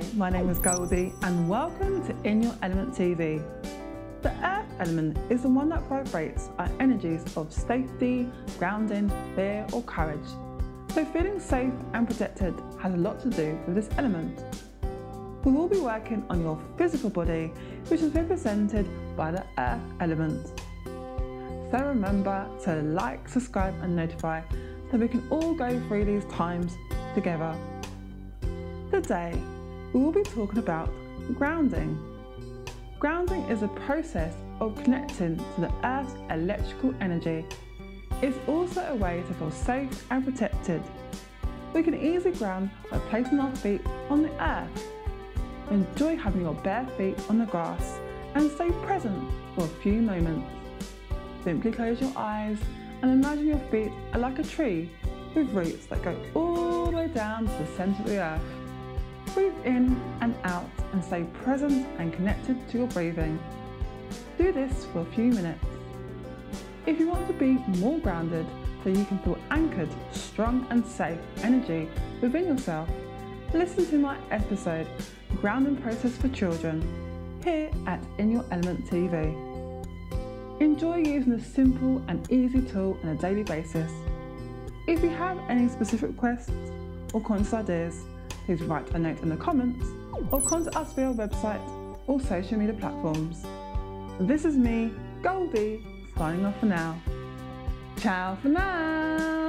Hi, my name is Goldie, and welcome to In Your Element TV. The earth element is the one that vibrates our energies of safety, grounding, fear, or courage. So, feeling safe and protected has a lot to do with this element. We will be working on your physical body, which is represented by the earth element. So, remember to like, subscribe, and notify so we can all go through these times together. Today, we will be talking about grounding. Grounding is a process of connecting to the Earth's electrical energy. It's also a way to feel safe and protected. We can easily ground by placing our feet on the earth. Enjoy having your bare feet on the grass and stay present for a few moments. Simply close your eyes and imagine your feet are like a tree with roots that go all the way down to the centre of the earth. Breathe in and out and stay present and connected to your breathing. Do this for a few minutes. If you want to be more grounded so you can feel anchored, strong and safe energy within yourself, listen to my episode, Grounding Process for Children, here at In Your Element TV. Enjoy using this simple and easy tool on a daily basis. If you have any specific requests or content ideas, please write a note in the comments or contact us via our website or social media platforms. This is me, Goldie, signing off for now. Ciao for now!